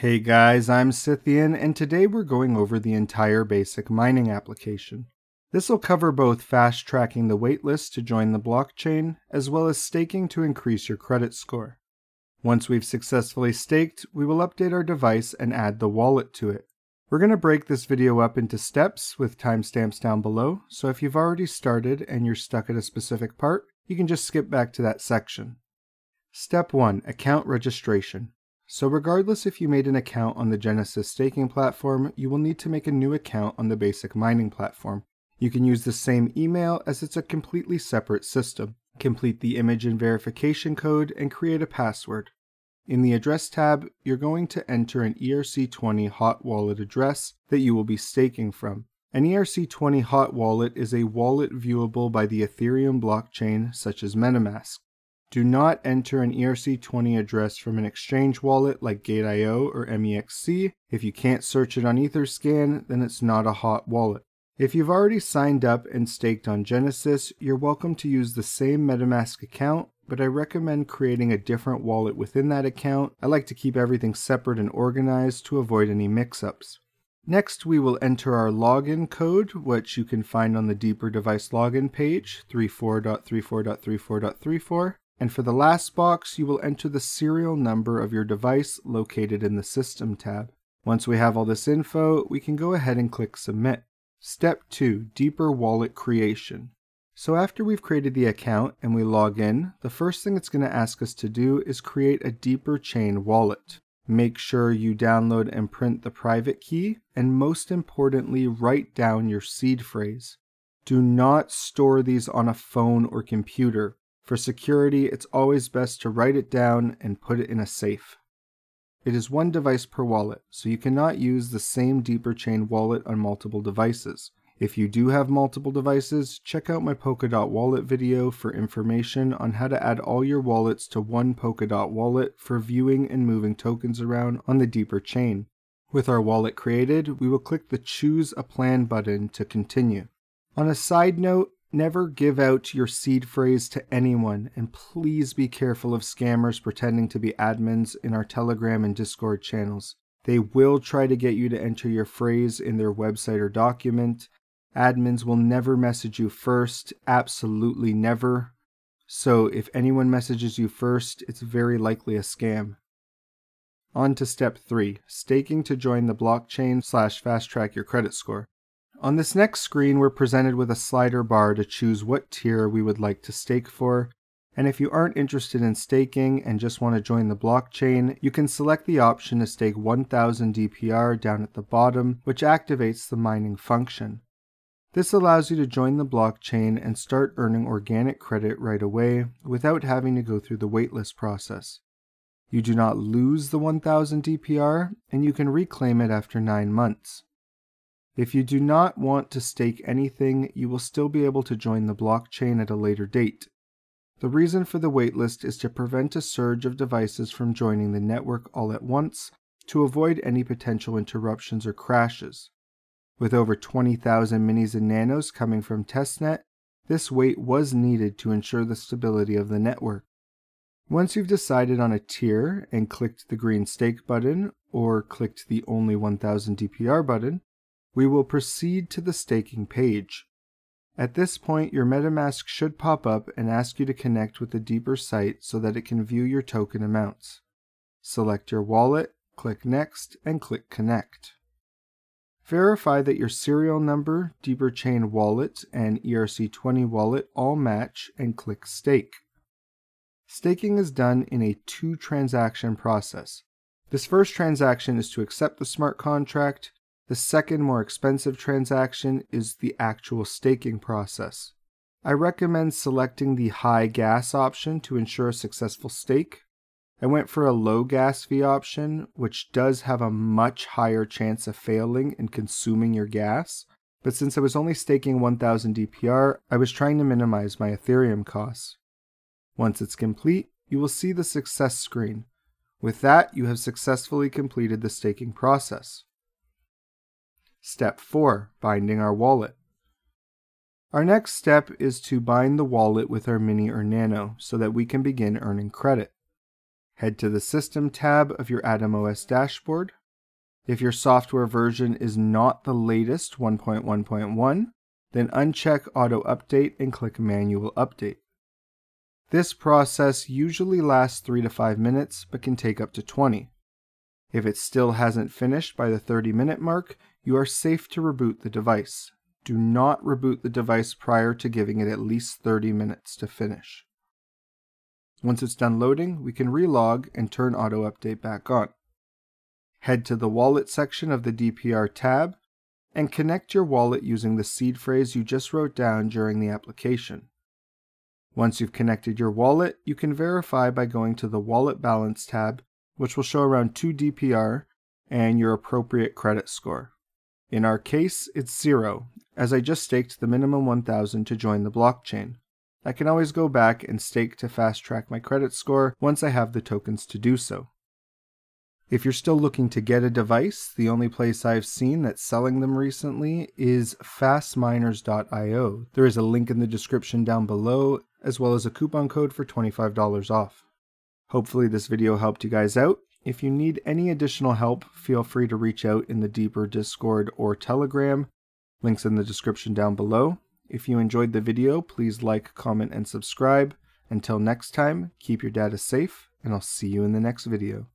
Hey guys, I'm Scythian, and today we're going over the entire basic mining application. This will cover both fast tracking the waitlist to join the blockchain, as well as staking to increase your credit score. Once we've successfully staked, we will update our device and add the wallet to it. We're going to break this video up into steps with timestamps down below, so if you've already started and you're stuck at a specific part, you can just skip back to that section. Step 1. Account Registration. So regardless if you made an account on the Genesis staking platform, you will need to make a new account on the basic mining platform. You can use the same email as it's a completely separate system. Complete the image and verification code and create a password. In the address tab, you're going to enter an ERC20 hot wallet address that you will be staking from. An ERC20 hot wallet is a wallet viewable by the Ethereum blockchain such as MetaMask. Do not enter an ERC20 address from an exchange wallet like Gate.io or MEXC. If you can't search it on Etherscan, then it's not a hot wallet. If you've already signed up and staked on Genesis, you're welcome to use the same MetaMask account, but I recommend creating a different wallet within that account. I like to keep everything separate and organized to avoid any mix-ups. Next, we will enter our login code, which you can find on the Deeper Device login page, 34.34.34.34. And for the last box, you will enter the serial number of your device located in the System tab. Once we have all this info, we can go ahead and click Submit. Step 2. Deeper Wallet Creation. So after we've created the account and we log in, the first thing it's going to ask us to do is create a Deeper Chain wallet. Make sure you download and print the private key, and most importantly, write down your seed phrase. Do not store these on a phone or computer. For security, it's always best to write it down and put it in a safe. It is one device per wallet, so you cannot use the same deeper chain wallet on multiple devices. If you do have multiple devices, check out my Polkadot wallet video for information on how to add all your wallets to one Polkadot wallet for viewing and moving tokens around on the deeper chain. With our wallet created, we will click the Choose a Plan button to continue. On a side note, Never give out your seed phrase to anyone, and please be careful of scammers pretending to be admins in our Telegram and Discord channels. They will try to get you to enter your phrase in their website or document. Admins will never message you first, absolutely never. So if anyone messages you first, it's very likely a scam. On to step 3 staking to join the blockchain slash fast track your credit score. On this next screen, we're presented with a slider bar to choose what tier we would like to stake for. And if you aren't interested in staking and just want to join the blockchain, you can select the option to stake 1000 DPR down at the bottom, which activates the mining function. This allows you to join the blockchain and start earning organic credit right away without having to go through the waitlist process. You do not lose the 1000 DPR, and you can reclaim it after 9 months. If you do not want to stake anything, you will still be able to join the blockchain at a later date. The reason for the waitlist is to prevent a surge of devices from joining the network all at once to avoid any potential interruptions or crashes. With over 20,000 minis and nanos coming from testnet, this wait was needed to ensure the stability of the network. Once you've decided on a tier and clicked the green stake button or clicked the only 1000 DPR button, we will proceed to the staking page. At this point, your MetaMask should pop up and ask you to connect with the deeper site so that it can view your token amounts. Select your wallet, click Next, and click Connect. Verify that your serial number, Deeper Chain wallet, and ERC20 wallet all match and click Stake. Staking is done in a two transaction process. This first transaction is to accept the smart contract, the second, more expensive transaction is the actual staking process. I recommend selecting the high gas option to ensure a successful stake. I went for a low gas fee option, which does have a much higher chance of failing and consuming your gas. But since I was only staking 1000 DPR, I was trying to minimize my Ethereum costs. Once it's complete, you will see the success screen. With that, you have successfully completed the staking process. Step 4. Binding our wallet. Our next step is to bind the wallet with our Mini or Nano so that we can begin earning credit. Head to the System tab of your Atom OS dashboard. If your software version is not the latest 1.1.1, then uncheck Auto Update and click Manual Update. This process usually lasts 3 to 5 minutes, but can take up to 20. If it still hasn't finished by the 30 minute mark, you are safe to reboot the device. Do not reboot the device prior to giving it at least 30 minutes to finish. Once it's done loading, we can relog and turn auto update back on. Head to the wallet section of the DPR tab and connect your wallet using the seed phrase you just wrote down during the application. Once you've connected your wallet, you can verify by going to the Wallet Balance tab, which will show around 2 DPR and your appropriate credit score. In our case, it's zero, as I just staked the minimum 1000 to join the blockchain. I can always go back and stake to fast track my credit score once I have the tokens to do so. If you're still looking to get a device, the only place I've seen that's selling them recently is fastminers.io. There is a link in the description down below, as well as a coupon code for $25 off. Hopefully this video helped you guys out. If you need any additional help, feel free to reach out in the Deeper Discord or Telegram. Links in the description down below. If you enjoyed the video, please like, comment, and subscribe. Until next time, keep your data safe, and I'll see you in the next video.